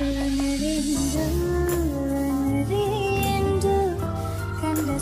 Lanerindu, lanerindu, kanda